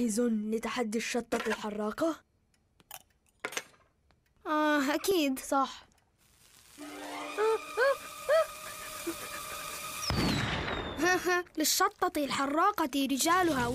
جاهز لتحدي الشطة الحراقة؟ آه أكيد. صح. للشطة الحراقة رجالها.